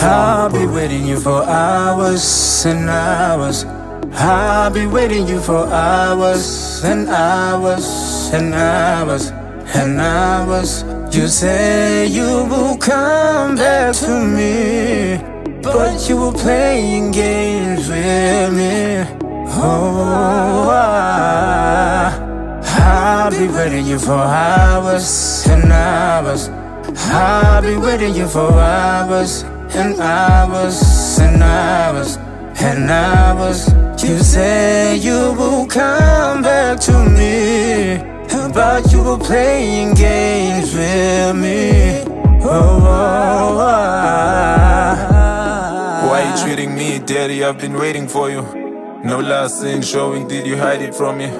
I'll be waiting you for hours and hours. I'll be waiting you for hours and hours and hours and hours. You say you will come back to me, but you were playing games with me. Oh, I, I'll be waiting you for hours and hours. I'll be waiting you for hours and hours and hours and hours. You say you will come back to me, but you were playing games with me. Oh, oh, oh, ah. Why you treating me, daddy? I've been waiting for you. No last scene showing, did you hide it from me?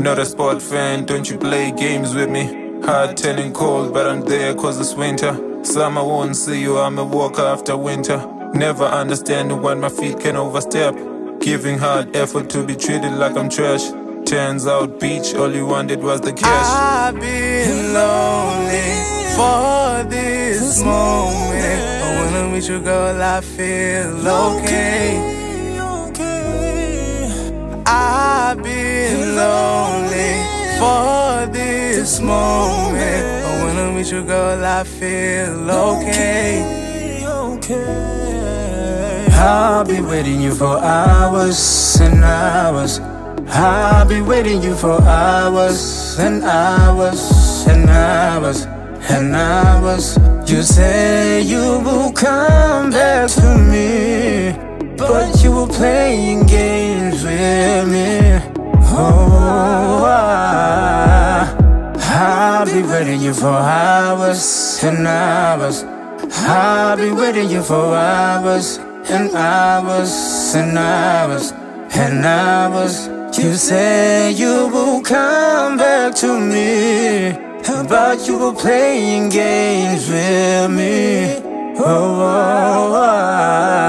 Not a sport fan, don't you play games with me? Hard turning cold, but I'm there cause it's winter. Summer won't see you, I'm a walker after winter. Never understanding what my feet can overstep. Giving hard effort to be treated like I'm trash. Turns out, beach, all you wanted was the cash. I've been lonely for this moment. But when I'm with you, girl, I feel okay. Moment. But when I'm with you, girl, I feel okay. okay. I'll be waiting you for hours and hours. I'll be waiting you for hours and hours and hours and hours. You say you will come back to me, but you were playing games with me. Oh, waiting you for hours and hours. I'll be waiting you for hours and hours and hours and hours. You say you will come back to me, but you were playing games with me. Oh, oh, oh, oh.